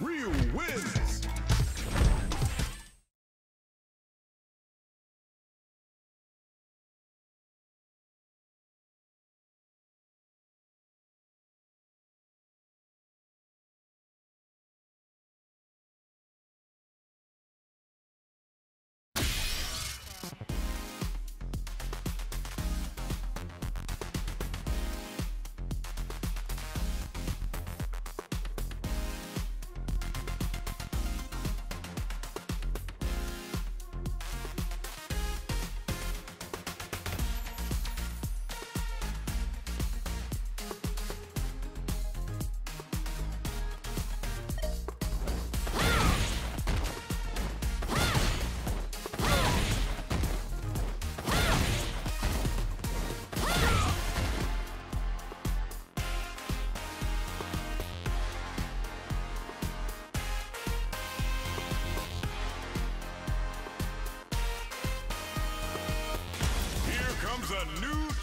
Ryu wins!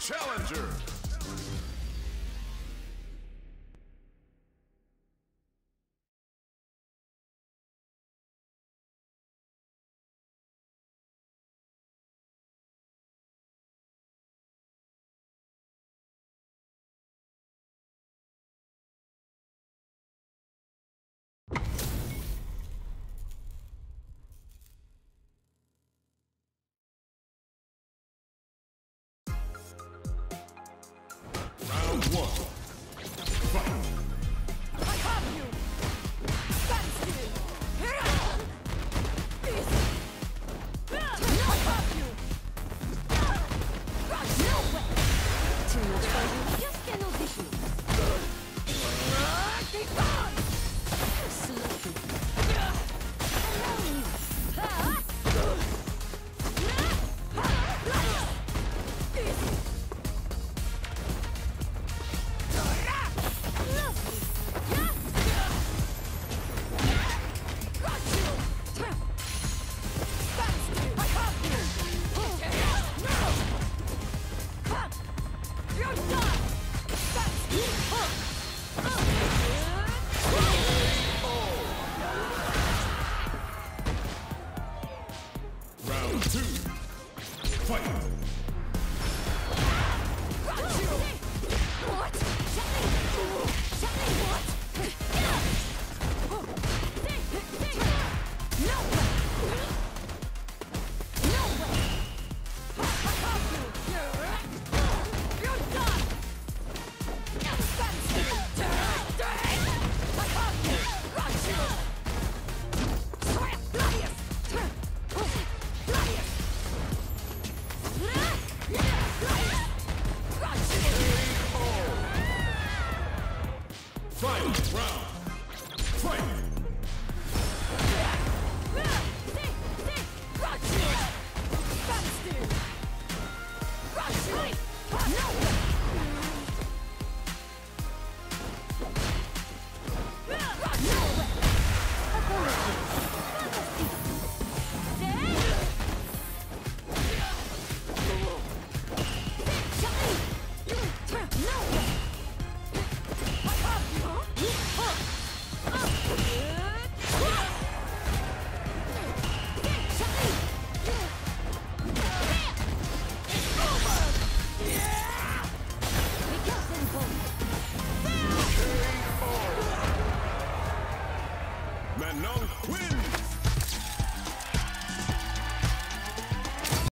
Challenger! One. Two. Fight! Fight! Round! Fight! win.